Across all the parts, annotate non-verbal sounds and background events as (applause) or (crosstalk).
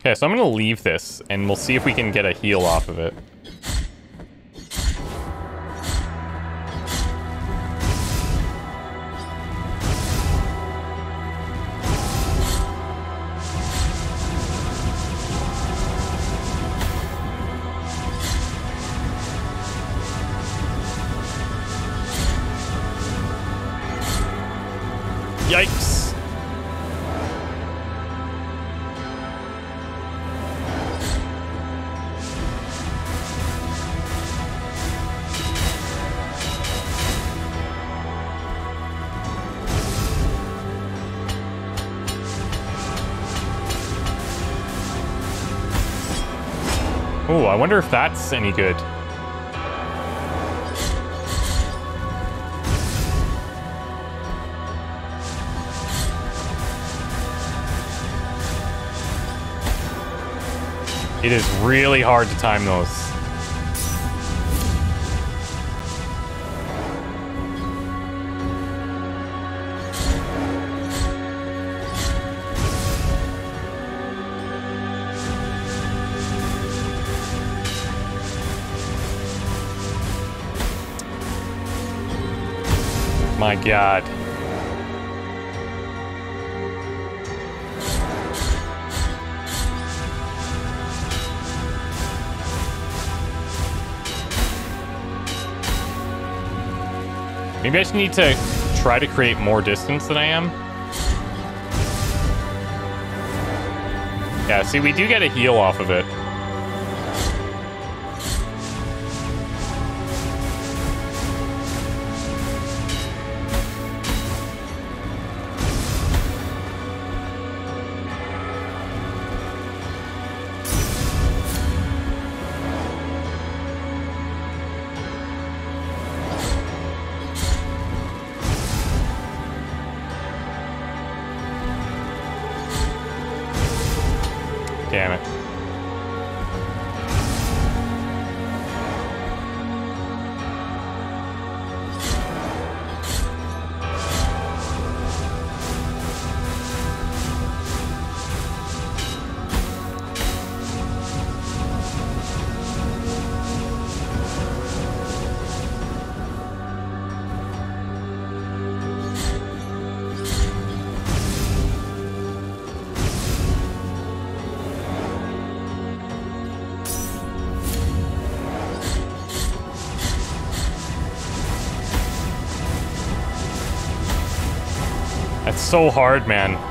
Okay, so I'm gonna leave this, and we'll see if we can get a heal off of it. Any good. It is really hard to time those. My god. Maybe I just need to try to create more distance than I am. Yeah, see, we do get a heal off of it. So hard, man.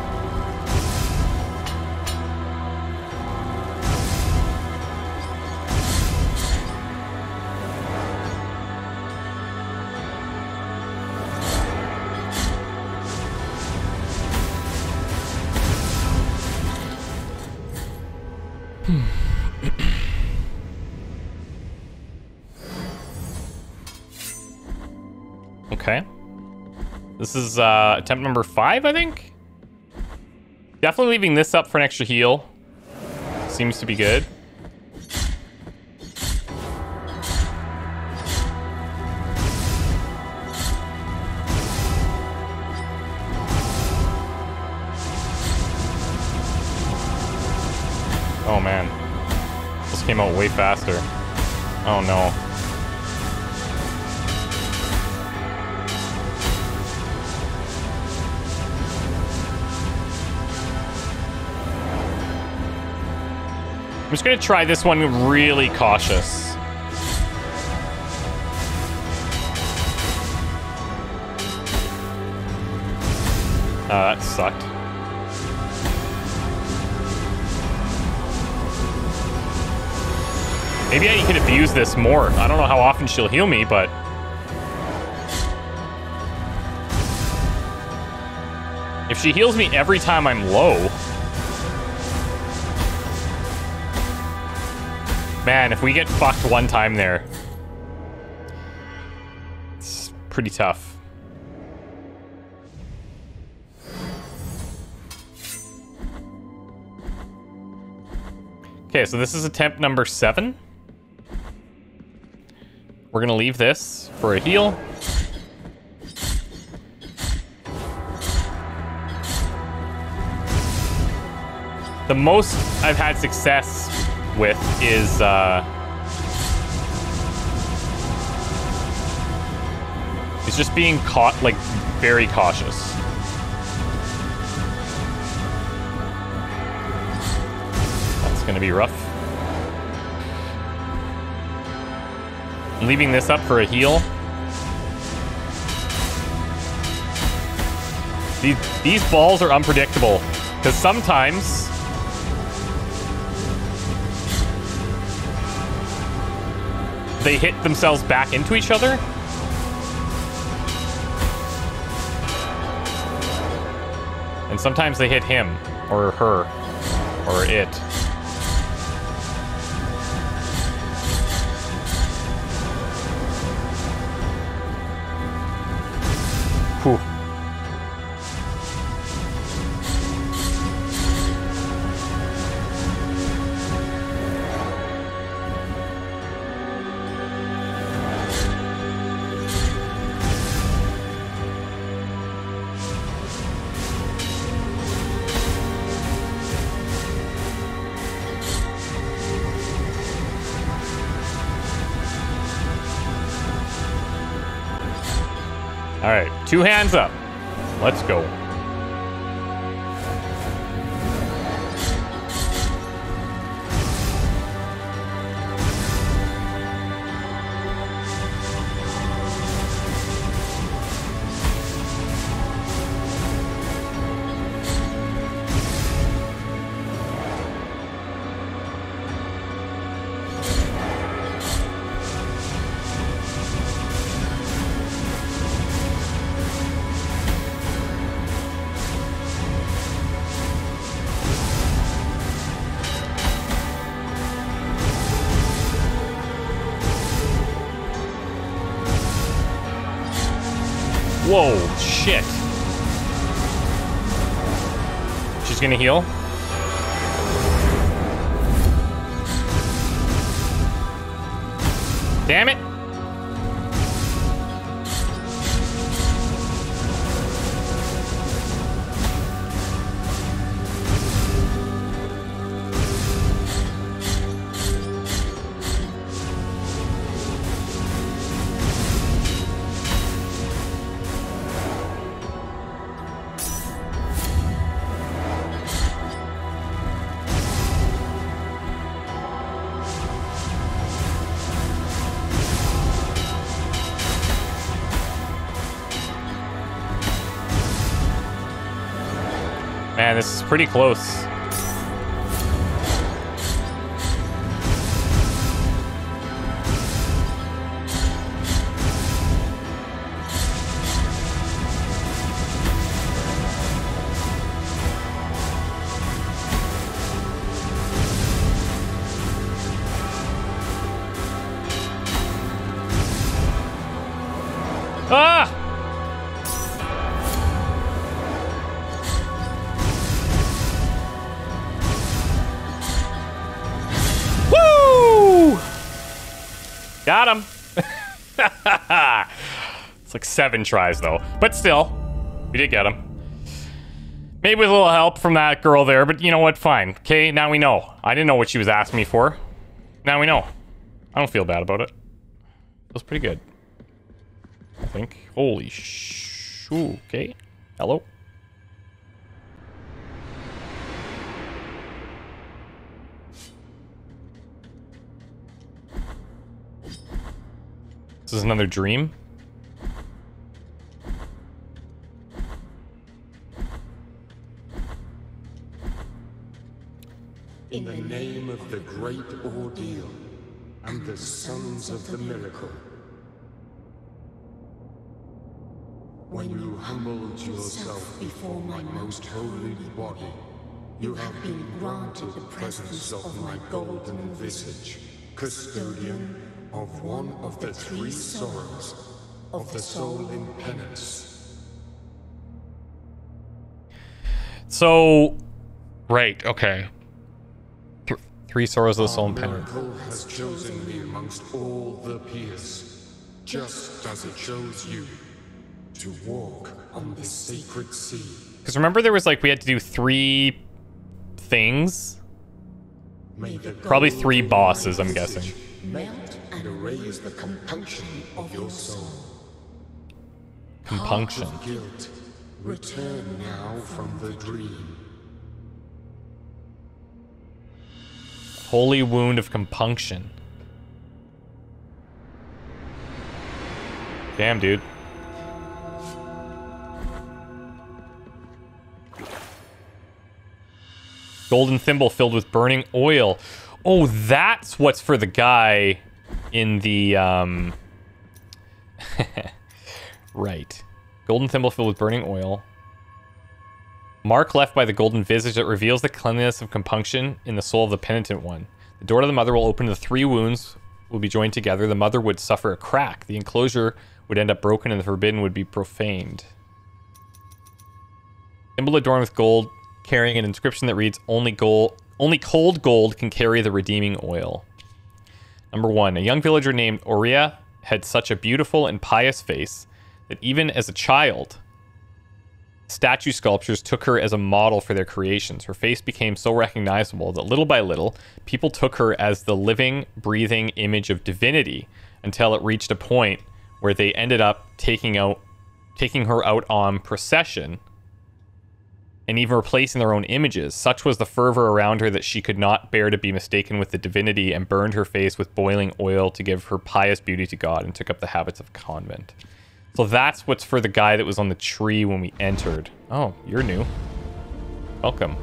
This is uh, attempt number five, I think? Definitely leaving this up for an extra heal. Seems to be good. Oh man. This came out way faster. Oh no. I'm just gonna try this one really cautious. Oh, that sucked. Maybe I can abuse this more. I don't know how often she'll heal me, but... If she heals me every time I'm low... Man, if we get fucked one time there... It's pretty tough. Okay, so this is attempt number seven. We're gonna leave this for a heal. The most I've had success with is uh, is just being caught like very cautious. That's gonna be rough. Leaving this up for a heal. These, these balls are unpredictable. Because sometimes... They hit themselves back into each other. And sometimes they hit him, or her, or it. Whew. Two hands up. Let's go. Whoa, shit. She's gonna heal. Damn it. This is pretty close. Ah! Got him. (laughs) it's like seven tries though, but still, we did get him. Maybe with a little help from that girl there, but you know what? Fine. Okay, now we know. I didn't know what she was asking me for. Now we know. I don't feel bad about it. Feels pretty good. I think. Holy sh... Ooh, okay. Hello? This is another dream? In the name of the great ordeal and the sons of the miracle. When you humbled yourself before my most holy body, you have been granted the presence of my golden visage, custodian of one of the three sorrows of the soul in penance. So, right, okay. Th- three sorrows of the soul in penance. Has chosen me amongst all the peers, just as it chose you to walk on the sacred sea. Because remember, there was like we had to do three things. Probably three bosses, I'm guessing. visage And erase the compunction of your soul. Compunction. Guilt, return now from the dream. Holy wound of compunction. Damn, dude. Golden thimble filled with burning oil. Oh, that's what's for the guy in the um (laughs) Right. Golden thimble filled with burning oil. Mark left by the golden visage that reveals the cleanliness of compunction in the soul of the penitent one. The door to the mother will open the three wounds will be joined together. The mother would suffer a crack. The enclosure would end up broken and the forbidden would be profaned. Thimble adorned with gold, carrying an inscription that reads, Only gold only cold gold can carry the redeeming oil. Number one, a young villager named Oria had such a beautiful and pious face that even as a child, statue sculptures took her as a model for their creations. Her face became so recognizable that little by little, people took her as the living, breathing image of divinity until it reached a point where they ended up taking out taking her out on procession and even replacing their own images. Such was the fervor around her that she could not bear to be mistaken with the divinity and burned her face with boiling oil to give her pious beauty to God and took up the habits of a convent. So that's what's for the guy that was on the tree when we entered. Oh, you're new. Welcome.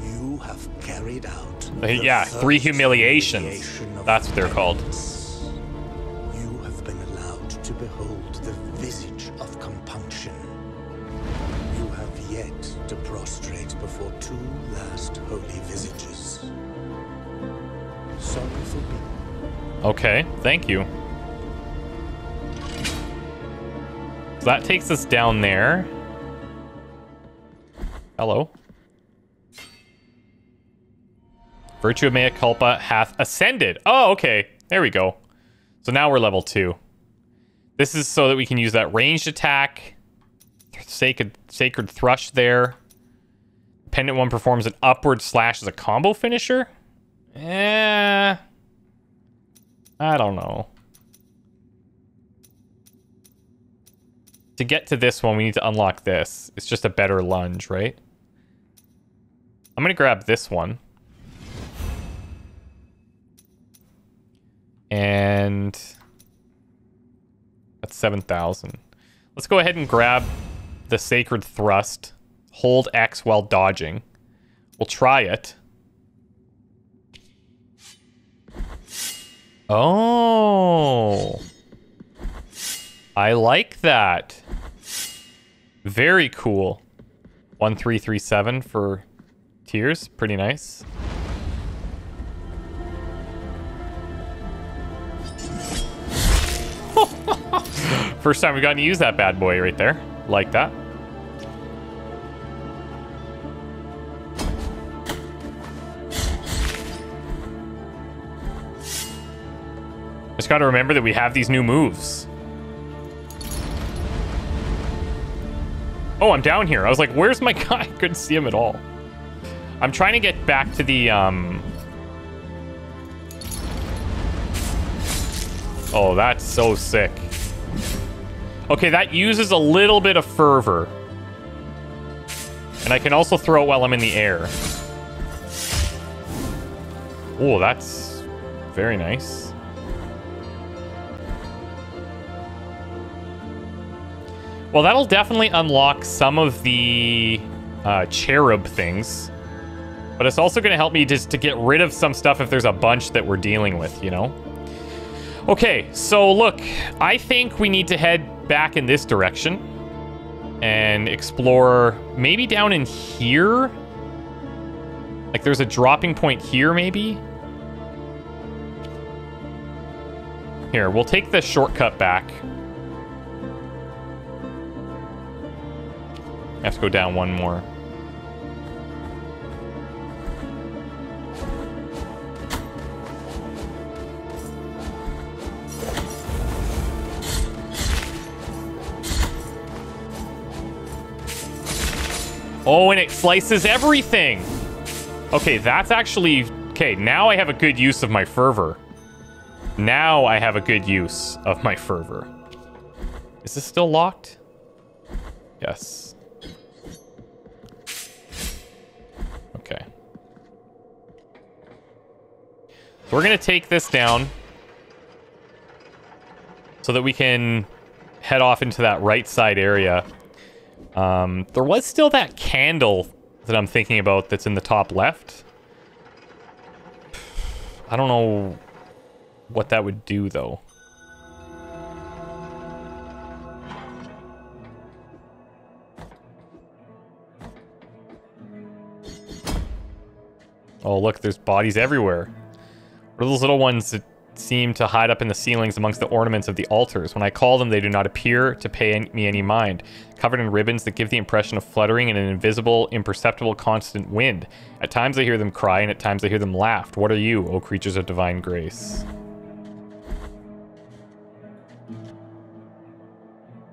You have carried out. Uh, yeah, three humiliations. humiliation That's what they're called. You have been allowed to behold the visage of compunction. You have yet to prostrate before two last holy visages. Sorry for being. Okay, thank you. So that takes us down there. Hello. Virtue of Mea Culpa hath ascended. Oh, okay. There we go. So now we're level 2. This is so that we can use that ranged attack. Sacred, sacred Thrust there. Penitent One performs an upward slash as a combo finisher? Eh. I don't know. To get to this one, we need to unlock this. It's just a better lunge, right? I'm going to grab this one. And that's 7,000. Let's go ahead and grab the Sacred Thrust. Hold X while dodging. We'll try it. Oh. I like that. Very cool. 1337 for tears. Pretty nice. (laughs) First time we've gotten to use that bad boy right there. Like that. Just got to remember that we have these new moves. Oh, I'm down here. I was like, where's my (laughs) guy? I couldn't see him at all. I'm trying to get back to the, um... Oh, that's so sick. Okay, that uses a little bit of fervor. And I can also throw it while I'm in the air. Oh, that's very nice. Well, that'll definitely unlock some of the uh, cherub things. But it's also going to help me just to get rid of some stuff if there's a bunch that we're dealing with, you know? Okay, so look, I think we need to head back in this direction and explore maybe down in here. Like there's a dropping point here, maybe? Here, we'll take the shortcut back. have to go down one more. Oh, and it slices everything. Okay, that's actually... Okay, now I have a good use of my fervor. Now I have a good use of my fervor. Is this still locked? Yes. Okay. So we're going to take this down so that we can head off into that right side area. Um, there was still that candle that I'm thinking about that's in the top left. I don't know what that would do, though. Oh, look, there's bodies everywhere. What are those little ones that seem to hide up in the ceilings amongst the ornaments of the altars? When I call them, they do not appear to pay me any mind. Covered in ribbons that give the impression of fluttering in an invisible, imperceptible, constant wind. At times I hear them cry, and at times I hear them laugh. What are you, O creatures of divine grace?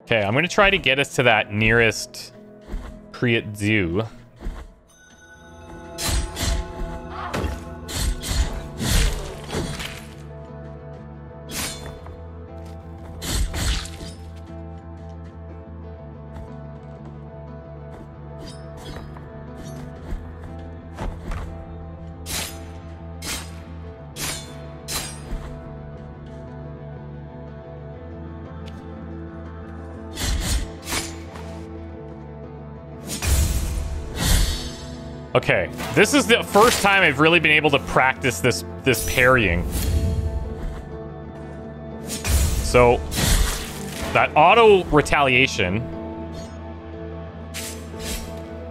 Okay, I'm going to try to get us to that nearest Prie Dieu. Okay, this is the first time I've really been able to practice this this parrying. So, that auto retaliation.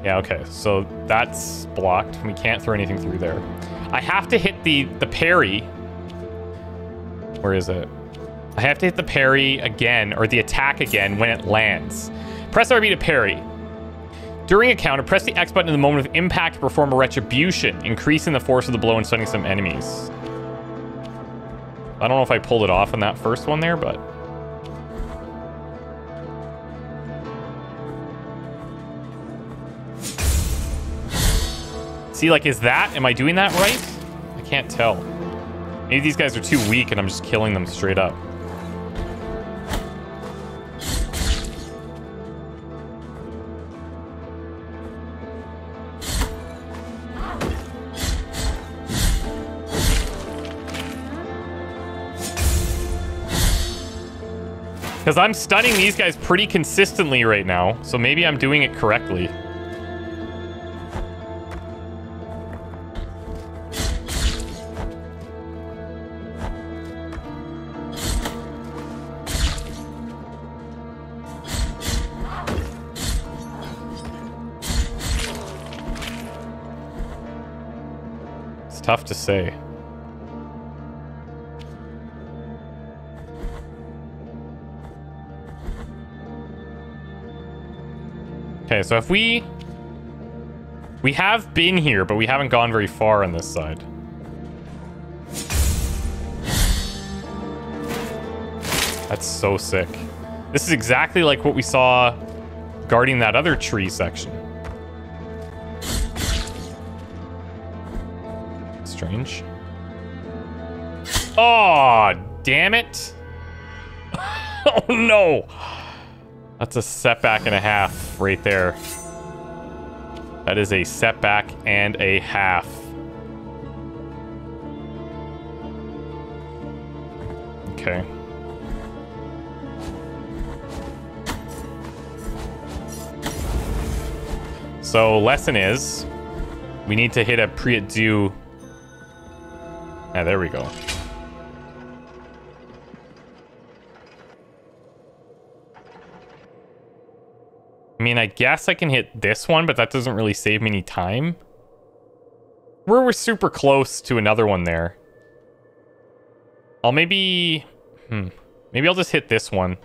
Yeah, okay, so that's blocked. We can't throw anything through there. I have to hit the, the parry. Where is it? I have to hit the parry again, or the attack again when it lands. Press RB to parry. During a counter, press the X button in the moment of impact to perform a retribution, increasing the force of the blow and stunning some enemies. I don't know if I pulled it off on that first one there, but... See, like, is that... Am I doing that right? I can't tell. Maybe these guys are too weak and I'm just killing them straight up. Because I'm stunning these guys pretty consistently right now, so maybe I'm doing it correctly. It's tough to say. Okay, so if we... We have been here, but we haven't gone very far on this side. That's so sick. This is exactly like what we saw guarding that other tree section. Strange. Oh, damn it. (laughs) oh, no. That's a setback and a half right there. That is a setback and a half. Okay. So lesson is, we need to hit a Zoo. Ah, there we go. Mean, I guess I can hit this one, but that doesn't really save me any time. We're, we're super close to another one there. I'll maybe... Hmm. Maybe I'll just hit this one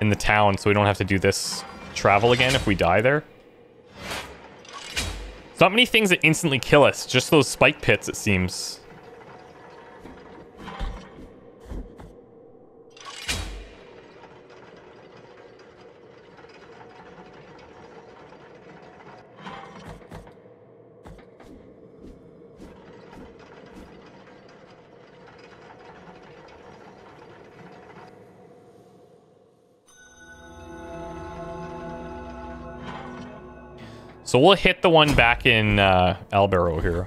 in the town so we don't have to do this travel again if we die there. It's not many things that instantly kill us, just those spike pits, it seems. So we'll hit the one back in uh, Albero here.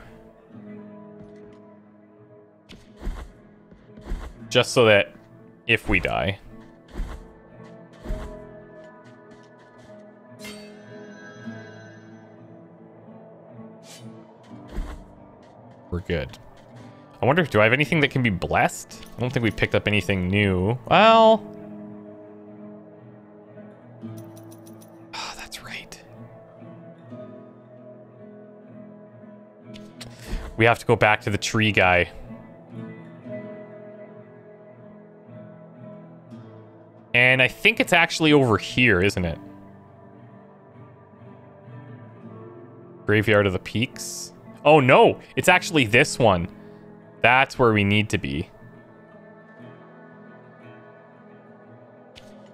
Just so that if we die. We're good. I wonder, do I have anything that can be blessed? I don't think we picked up anything new. Well... We have to go back to the tree guy. And I think it's actually over here, isn't it? Graveyard of the Peaks. Oh, no. It's actually this one. That's where we need to be.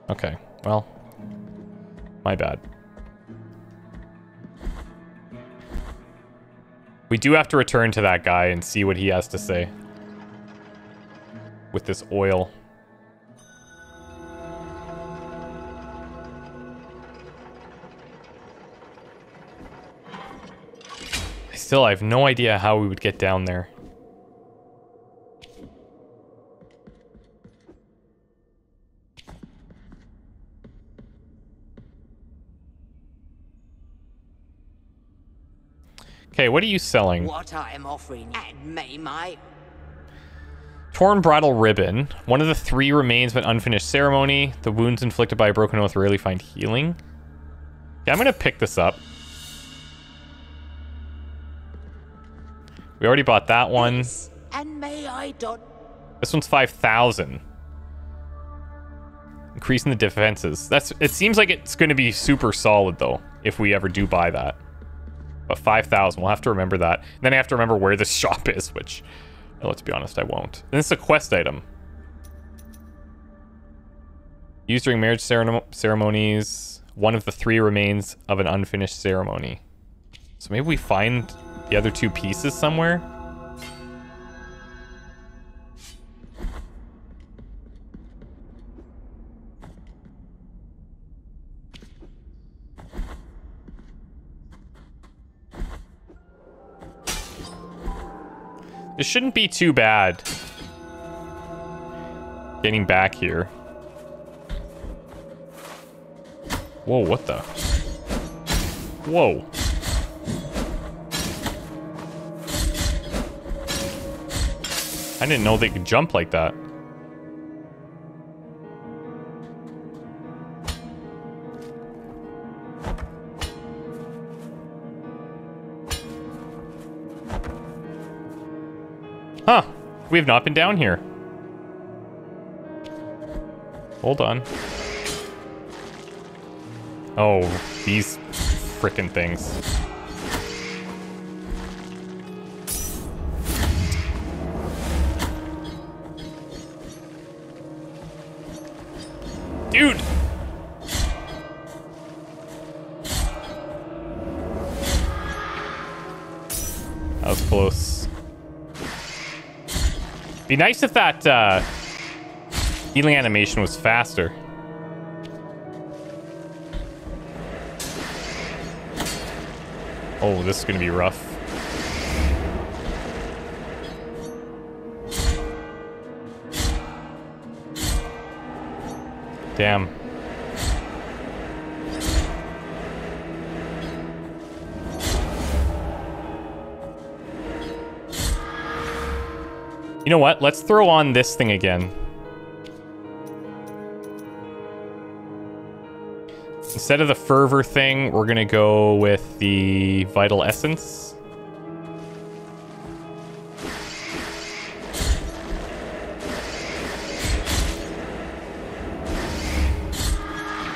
Okay. Well, my bad. We do have to return to that guy and see what he has to say. With this oil. Still, I have no idea how we would get down there. What are you selling? What I am offering, and may my Torn bridal ribbon. One of the three remains of an unfinished ceremony. The wounds inflicted by a broken oath rarely find healing. Yeah, I'm gonna pick this up. We already bought that one. and may I dot This one's 5,000. Increasing the defenses. That's. It seems like it's going to be super solid, though, if we ever do buy that. But 5,000, we'll have to remember that. And then I have to remember where this (laughs) shop is, which, let's be honest, I won't. And this is a quest item. Used during marriage ceremonies. One of the three remains of an unfinished ceremony. So maybe we find the other two pieces somewhere? This shouldn't be too bad. Getting back here. Whoa, what the? Whoa. I didn't know they could jump like that. We have not been down here. Hold on. Oh, these frickin' things. Be nice if that uh, healing animation was faster. Oh, this is gonna be rough. Damn. You know what? Let's throw on this thing again. Instead of the fervor thing, we're gonna go with the vital essence.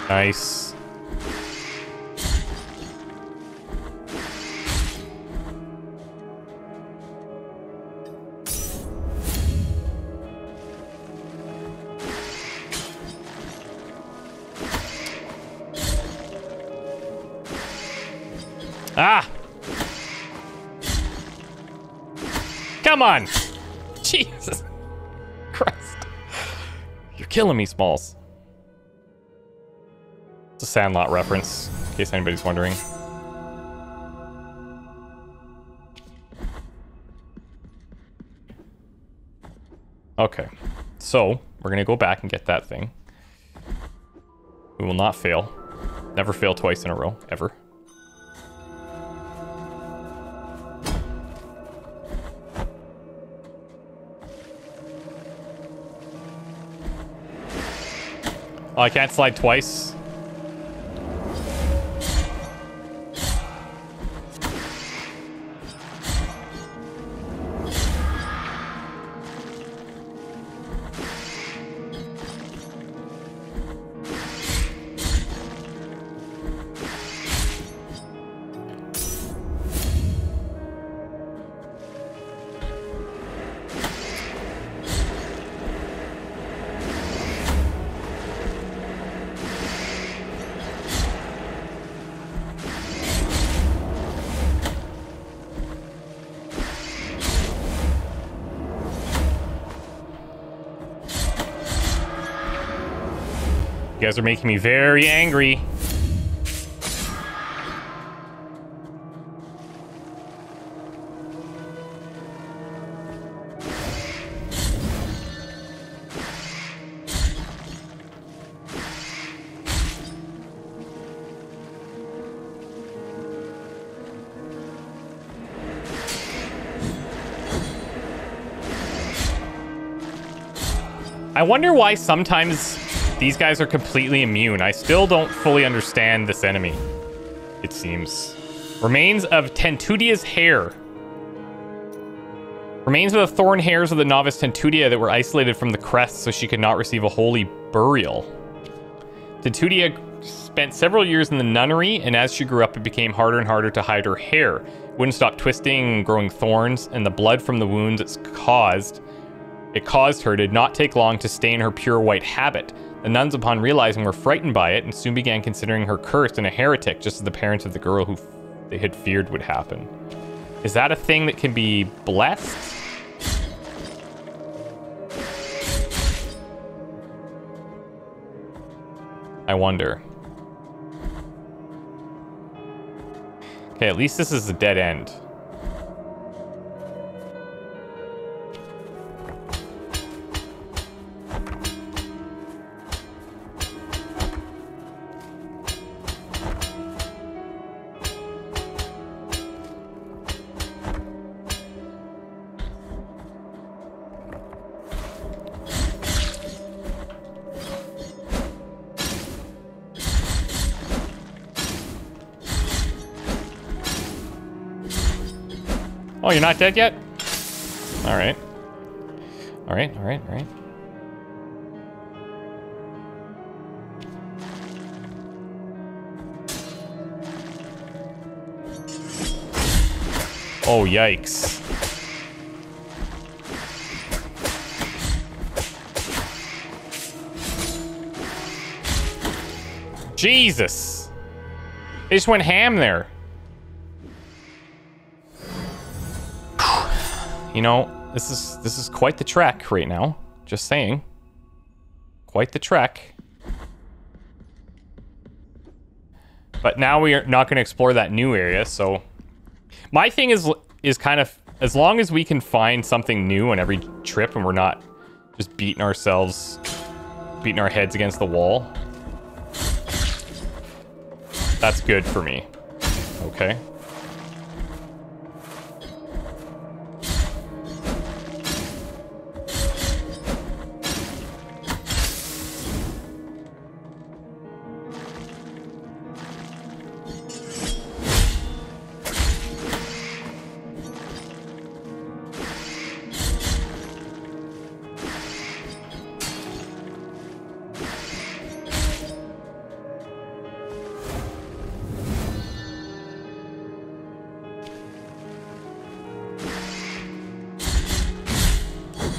Nice. Come on! (laughs) Jesus Christ. You're killing me, Smalls. It's a Sandlot reference, in case anybody's wondering. Okay, so we're gonna go back and get that thing. We will not fail. Never fail twice in a row, ever. Oh, I can't slide twice. You guys are making me very angry. I wonder why sometimes these guys are completely immune. I still don't fully understand this enemy, it seems. Remains of Tentudia's hair. Remains of the thorn hairs of the novice Tentudia that were isolated from the crest so she could not receive a holy burial. Tentudia spent several years in the nunnery, and as she grew up, it became harder and harder to hide her hair. It wouldn't stop twisting and growing thorns, and the blood from the wounds it's caused it caused her did not take long to stain her pure white habit. The nuns, upon realizing, were frightened by it and soon began considering her cursed and a heretic, just as the parents of the girl who they had feared would happen. Is that a thing that can be blessed? I wonder. Okay, at least this is a dead end. Not dead yet? Alright. Alright, alright, alright. Oh, yikes. Jesus! They just went ham there. You know, this is this is quite the trek right now. Just saying. Quite the trek. But now we are not going to explore that new area, so my thing is is kind of as long as we can find something new on every trip and we're not just beating ourselves beating our heads against the wall. That's good for me. Okay.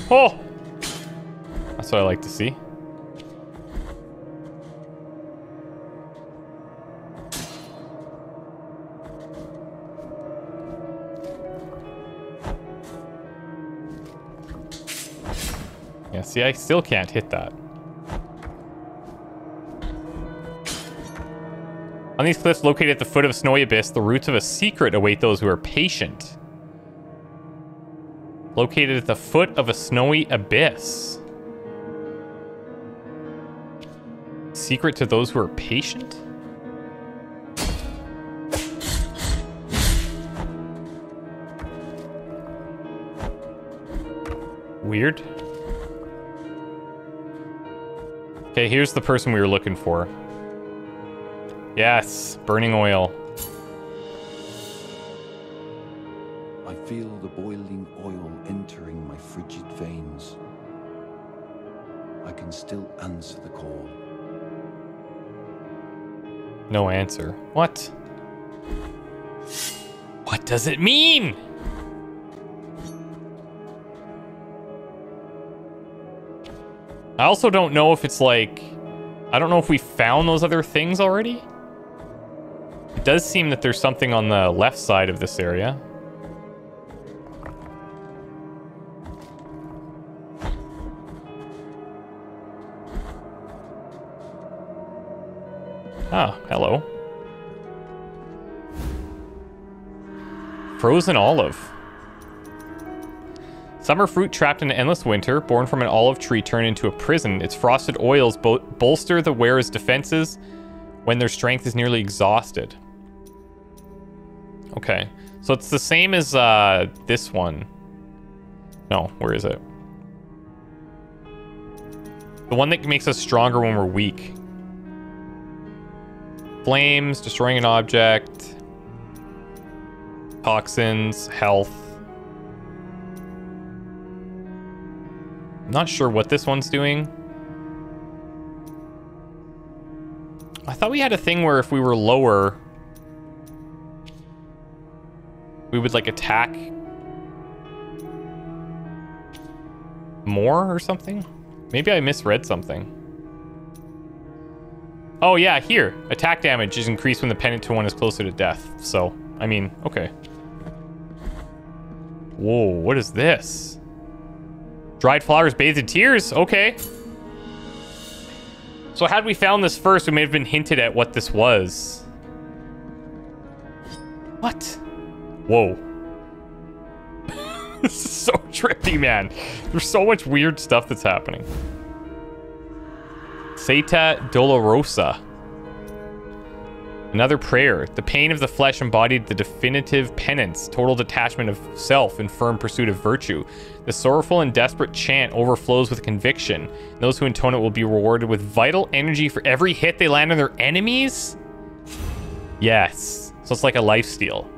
Oh! That's what I like to see. Yeah, see, I still can't hit that. On these cliffs located at the foot of a snowy abyss, the roots of a secret await those who are patient. Located at the foot of a snowy abyss. Secret to those who are patient? Weird. Okay, here's the person we were looking for. Yes, burning oil. The boiling oil entering my frigid veins. I can still answer the call. No answer. What? What does it mean? I also don't know if it's like... I don't know if we found those other things already. It does seem that there's something on the left side of this area. Ah, hello. Frozen olive. Summer fruit trapped in an endless winter, born from an olive tree turned into a prison. Its frosted oils bo bolster the wearer's defenses when their strength is nearly exhausted. Okay, so it's the same as uh, this one. No, where is it? The one that makes us stronger when we're weak. Flames, destroying an object, toxins, health. Not sure what this one's doing. I thought we had a thing where if we were lower, we would like attack more or something. Maybe I misread something. Oh yeah, here. Attack damage is increased when the Penitent One is closer to death. So, I mean, okay. Whoa, what is this? Dried flowers bathed in tears? Okay. So had we found this first, we may have been hinted at what this was. What? Whoa. (laughs) this is so trippy, man. There's so much weird stuff that's happening. Saeta Dolorosa. Another prayer. The pain of the flesh embodied the definitive penance, total detachment of self in firm pursuit of virtue. The sorrowful and desperate chant overflows with conviction. Those who intone it will be rewarded with vital energy for every hit they land on their enemies? Yes. So it's like a life steal.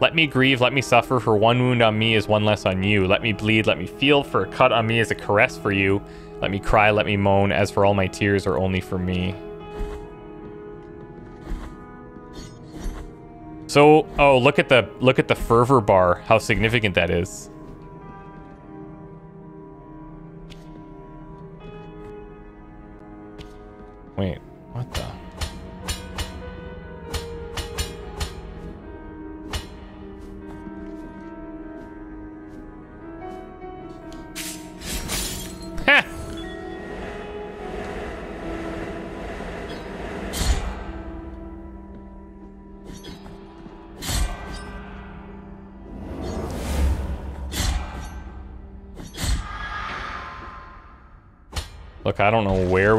Let me grieve, let me suffer, for one wound on me is one less on you. Let me bleed, let me feel, for a cut on me is a caress for you. Let me cry, let me moan, as for all my tears are only for me. So, oh, look at the look at the fervor bar, how significant that is. Wait, what the?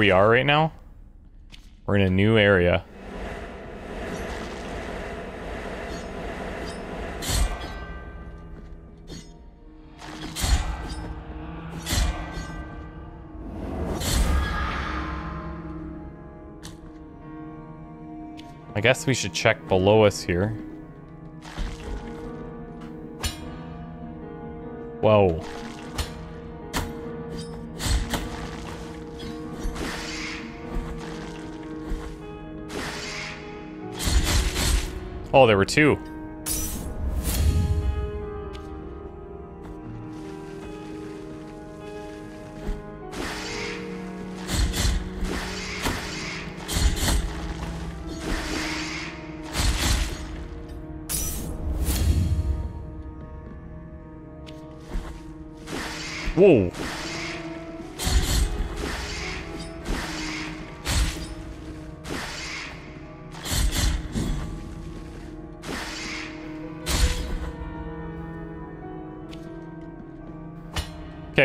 We are right now. We're in a new area. I guess we should check below us here. Whoa. Oh, there were two.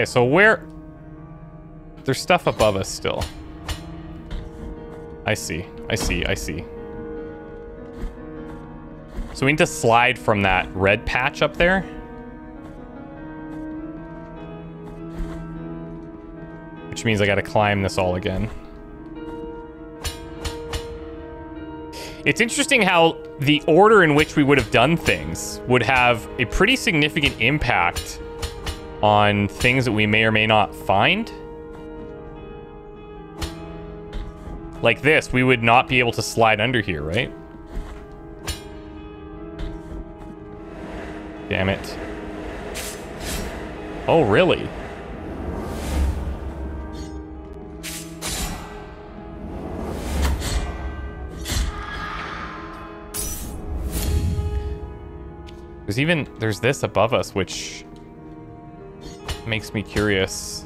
So where... There's stuff above us still. I see. I see. I see. So we need to slide from that red patch up there. Which means I gotta climb this all again. It's interesting how the order in which we would have done things would have a pretty significant impact on things that we may or may not find. Like this, we would not be able to slide under here, right? Damn it. Oh, really? There's even, there's this above us, which makes me curious.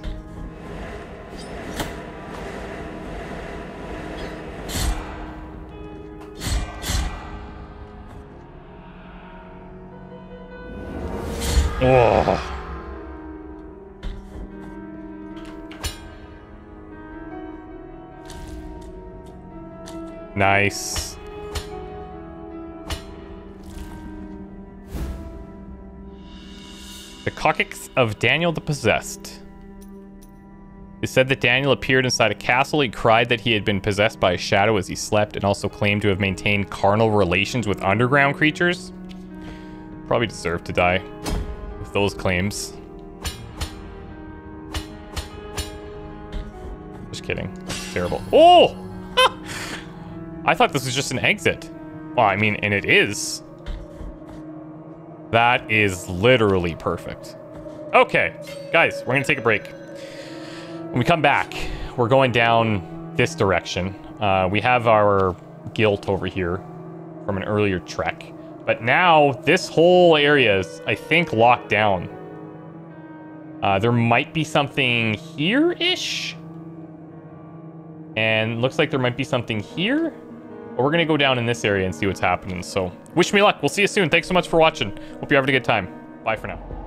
Oh. Nice. The Coccyx of Daniel the Possessed. It said that Daniel appeared inside a castle. He cried that he had been possessed by a shadow as he slept and also claimed to have maintained carnal relations with underground creatures. Probably deserved to die with those claims. Just kidding. Terrible. Oh! (laughs) I thought this was just an exit. Well, I mean, and it is. That is literally perfect. Okay, guys, we're gonna take a break. When we come back, we're going down this direction. Uh, we have our guilt over here from an earlier trek. But now, this whole area is, I think, locked down. Uh, there might be something here-ish. And looks like there might be something here. But we're going to go down in this area and see what's happening. So, wish me luck. We'll see you soon. Thanks so much for watching. Hope you're having a good time. Bye for now.